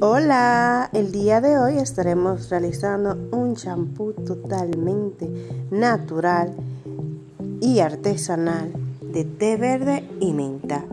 Hola, el día de hoy estaremos realizando un champú totalmente natural y artesanal de té verde y menta.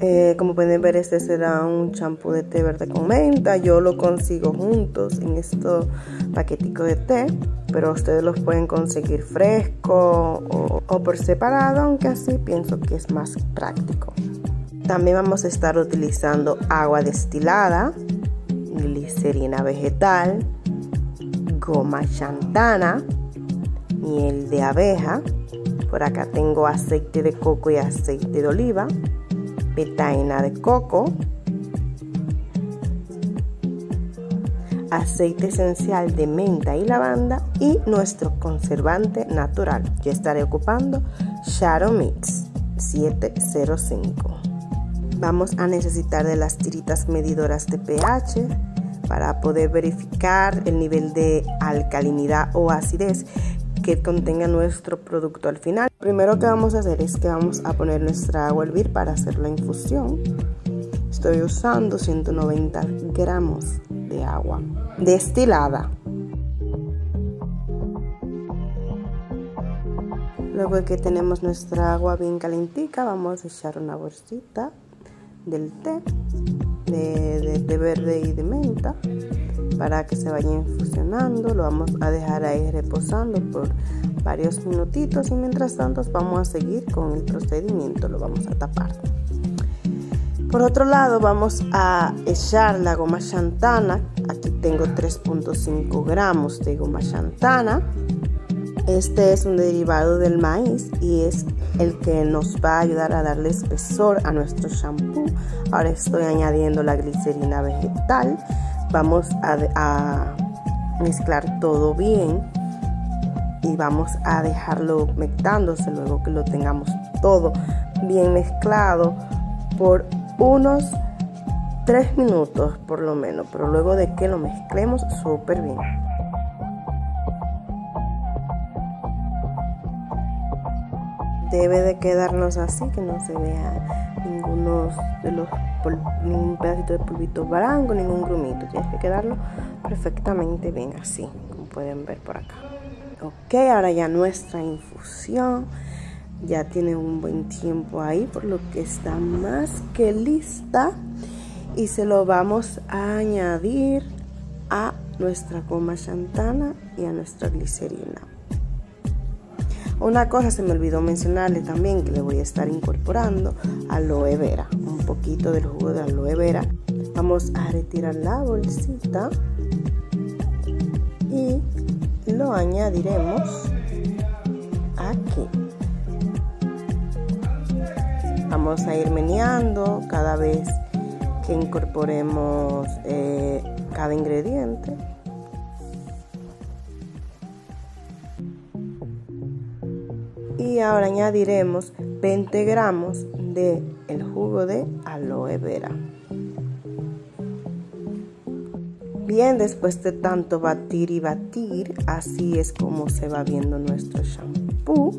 Eh, como pueden ver, este será un champú de té verde con menta. Yo lo consigo juntos en estos paqueticos de té, pero ustedes los pueden conseguir fresco o, o por separado, aunque así pienso que es más práctico. También vamos a estar utilizando agua destilada, glicerina vegetal, goma chantana, miel de abeja. Por acá tengo aceite de coco y aceite de oliva, petaina de coco, aceite esencial de menta y lavanda y nuestro conservante natural. Yo estaré ocupando Shadow Mix 705. Vamos a necesitar de las tiritas medidoras de pH para poder verificar el nivel de alcalinidad o acidez que contenga nuestro producto al final. Primero que vamos a hacer es que vamos a poner nuestra agua a hervir para hacer la infusión. Estoy usando 190 gramos de agua destilada. Luego que tenemos nuestra agua bien calentica, vamos a echar una bolsita del té de, verde y de menta para que se vaya infusionando. Lo vamos a dejar ahí reposando por varios minutitos y mientras tanto vamos a seguir con el procedimiento. Lo vamos a tapar. Por otro lado vamos a echar la goma chantana. Aquí tengo 3.5 gramos de goma chantana. Este es un derivado del maíz y es el que nos va a ayudar a darle espesor a nuestro shampoo. Ahora estoy añadiendo la glicerina vegetal. Vamos a, mezclar todo bien y vamos a dejarlo mezclándose luego que lo tengamos todo bien mezclado por unos 3 minutos por lo menos, pero luego de que lo mezclemos súper bien. Debe de quedarnos así, que no se vea ninguno de los ningún pedacito de polvito blanco, ningún grumito. Tiene que quedarlo perfectamente bien así, como pueden ver por acá. Ok, ahora ya nuestra infusión ya tiene un buen tiempo ahí, por lo que está más que lista. Y se lo vamos a añadir a nuestra goma chantana y a nuestra glicerina. Una cosa se me olvidó mencionarle también que le voy a estar incorporando aloe vera, un poquito del jugo de aloe vera. Vamos a retirar la bolsita y lo añadiremos aquí. Vamos a ir meneando cada vez que incorporemos eh, cada ingrediente. Y ahora añadiremos 20 gramos de el jugo de aloe vera. Bien, después de tanto batir y batir, así es como se va viendo nuestro shampoo.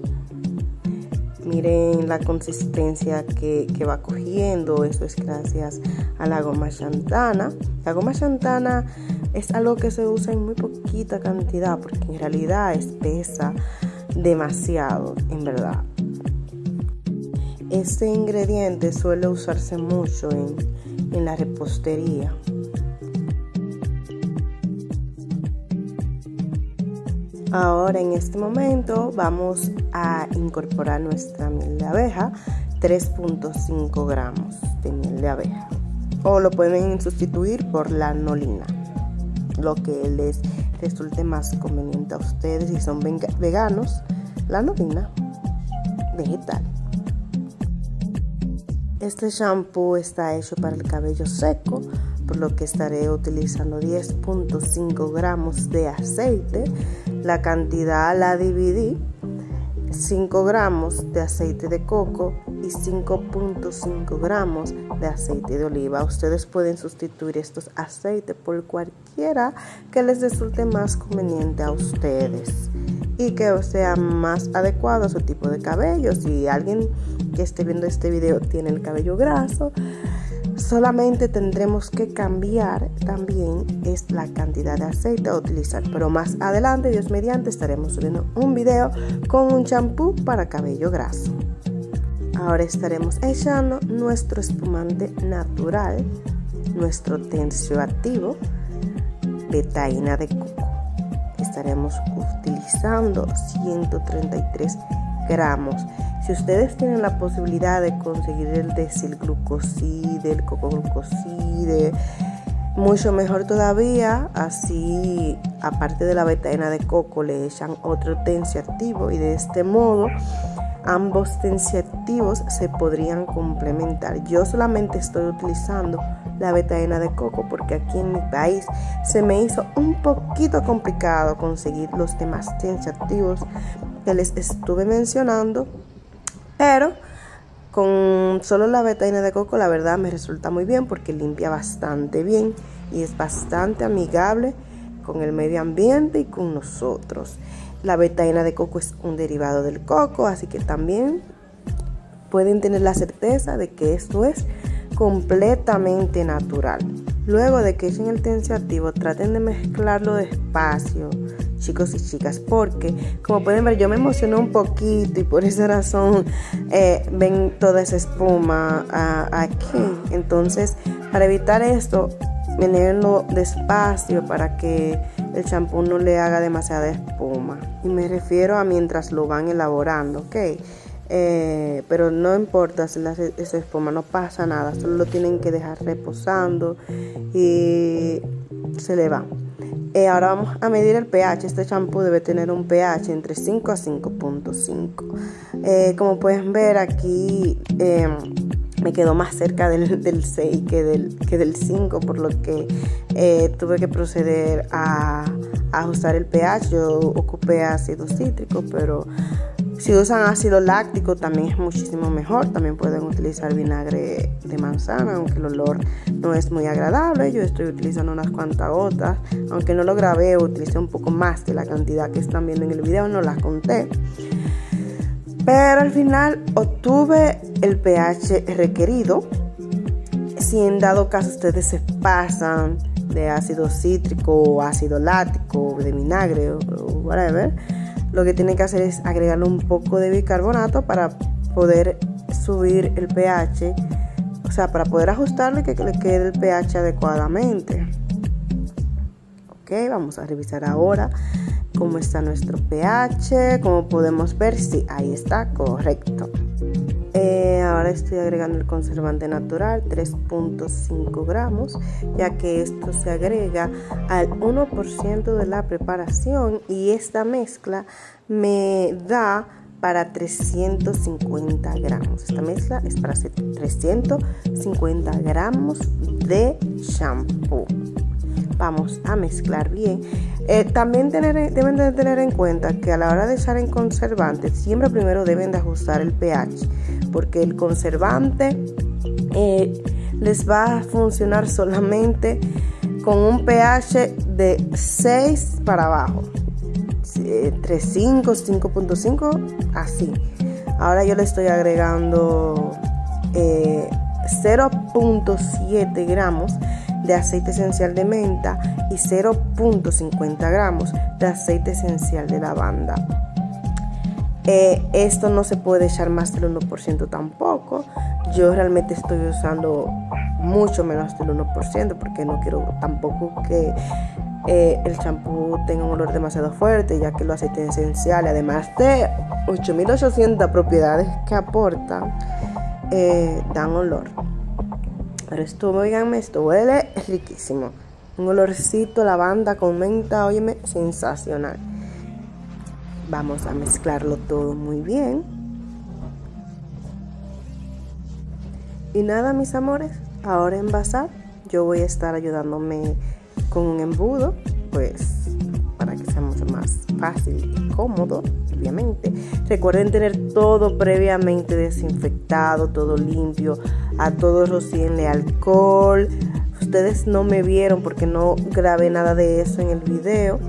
Miren la consistencia que, que, va cogiendo, eso es gracias a la goma chantana. La goma chantana es algo que se usa en muy poquita cantidad porque en realidad espesa demasiado, en verdad. Este ingrediente suele usarse mucho en, en la repostería. Ahora en este momento vamos a incorporar nuestra miel de abeja, 3.5 gramos de miel de abeja. O lo pueden sustituir por la nolina, lo que les resulte más conveniente a ustedes si son veganos, la novina vegetal. Este shampoo está hecho para el cabello seco, por lo que estaré utilizando 10.5 gramos de aceite. La cantidad la dividí 5 gramos de aceite de coco y 5.5 gramos de aceite de oliva. Ustedes pueden sustituir estos aceites por cualquiera que les resulte más conveniente a ustedes y que sea más adecuado a su tipo de cabello. Si alguien que esté viendo este video tiene el cabello graso, Solamente tendremos que cambiar también es la cantidad de aceite a utilizar. Pero más adelante, Dios mediante, estaremos subiendo un video con un champú para cabello graso. Ahora estaremos echando nuestro espumante natural, nuestro tensioactivo, betaína de coco. Estaremos utilizando 133 gramos. Si ustedes tienen la posibilidad de conseguir el desilglucoside, el cocoglucoside, mucho mejor todavía, así aparte de la betaína de coco le echan otro tensioactivo y de este modo ambos tensioactivos se podrían complementar. Yo solamente estoy utilizando la betaína de coco porque aquí en mi país se me hizo un poquito complicado conseguir los demás tensioactivos que les estuve mencionando pero con solo la betaína de coco la verdad me resulta muy bien porque limpia bastante bien y es bastante amigable con el medio ambiente y con nosotros. La betaína de coco es un derivado del coco, así que también pueden tener la certeza de que esto es completamente natural. Luego de que echen el tensioactivo, traten de mezclarlo despacio, chicos y chicas, porque como pueden ver yo me emocioné un poquito y por esa razón eh, ven toda esa espuma ah, aquí. Entonces, para evitar esto, venirlo despacio para que el champú no le haga demasiada espuma. Y me refiero a mientras lo van elaborando, ¿ok? Eh, pero no importa si la, esa espuma, no pasa nada, solo lo tienen que dejar reposando y se le va. Eh, ahora vamos a medir el pH. Este champú debe tener un pH entre 5 a 5.5. Eh, como pueden ver aquí eh, me quedó más cerca del, 6 que del, que del 5, por lo que tuve que proceder a, a ajustar el pH. Yo ocupé ácido cítrico, pero si usan ácido láctico también es muchísimo mejor. También pueden utilizar vinagre de manzana, aunque el olor no es muy agradable. Yo estoy utilizando unas cuantas gotas. Aunque no lo grabé, utilicé un poco más de la cantidad que están viendo en el video, no las conté. Pero al final obtuve el pH requerido. Si en dado caso ustedes se pasan de ácido cítrico o ácido láctico, de vinagre o whatever, lo que tiene que hacer es agregarle un poco de bicarbonato para poder subir el pH, o sea, para poder ajustarle y que le quede el pH adecuadamente. Ok, vamos a revisar ahora cómo está nuestro pH, como podemos ver, sí, ahí está, correcto. Eh, ahora estoy agregando el conservante natural 3.5 gramos ya que esto se agrega al 1% de la preparación y esta mezcla me da para 350 gramos. Esta mezcla es para 350 gramos de shampoo. Vamos a mezclar bien. Eh, también tener, deben de tener en cuenta que a la hora de echar en conservante, siempre primero deben de ajustar el pH porque el conservante eh, les va a funcionar solamente con un pH de 6 para abajo. Entre 5, 5.5, así. Ahora yo le estoy agregando 0.7 eh, gramos de aceite esencial de menta y 0.50 gramos de aceite esencial de lavanda. Eh, esto no se puede echar más del 1% tampoco. Yo realmente estoy usando mucho menos del 1% porque no quiero tampoco que eh, el champú tenga un olor demasiado fuerte, ya que lo aceite esencial, además de 8800 propiedades que aportan, eh, dan olor. Pero esto, oiganme, esto huele riquísimo. Un olorcito, lavanda con menta, óyeme, sensacional. Vamos a mezclarlo todo muy bien. Y nada, mis amores, ahora envasar. Yo voy a estar ayudándome con un embudo, pues para que sea mucho más fácil y cómodo, obviamente. Recuerden tener todo previamente desinfectado, todo limpio, a todos rocíenle alcohol. Ustedes no me vieron porque no grabé nada de eso en el video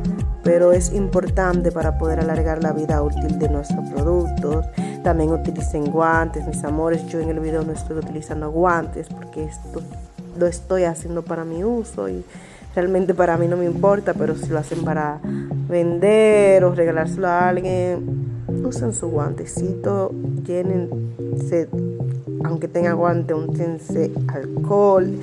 pero es para poder alargar la vida útil de nuestros productos. También utilicen guantes, mis amores. Yo en el video no estoy utilizando guantes porque esto lo estoy haciendo para mi uso y realmente para mí no me importa, pero si lo hacen para vender o regalárselo a alguien, usen su guantecito, llénense, aunque tenga guante, úntense alcohol,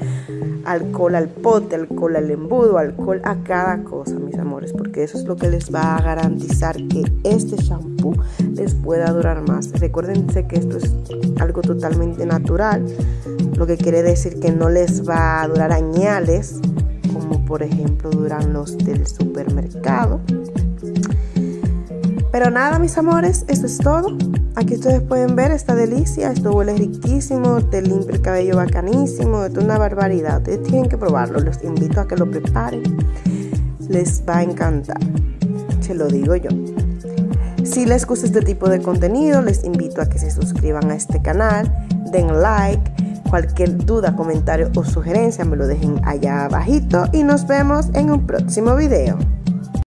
alcohol al pote, alcohol al embudo, alcohol a cada cosa, mis amores, porque eso es lo que les va a garantizar que este shampoo les pueda durar más. Recuérdense que esto es algo totalmente natural, lo que quiere decir que no les va a durar añales, como por ejemplo duran los del supermercado. Pero nada, mis amores, eso es todo. Aquí ustedes pueden ver esta delicia. Esto huele riquísimo, te limpia el cabello bacanísimo. Esto es una barbaridad. Ustedes tienen que probarlo. Los invito a que lo preparen. Les va a encantar. Se lo digo yo. Si les gusta este tipo de contenido, les invito a que se suscriban a este canal, den like. Cualquier duda, comentario o sugerencia me lo dejen allá abajito y nos vemos en un próximo video.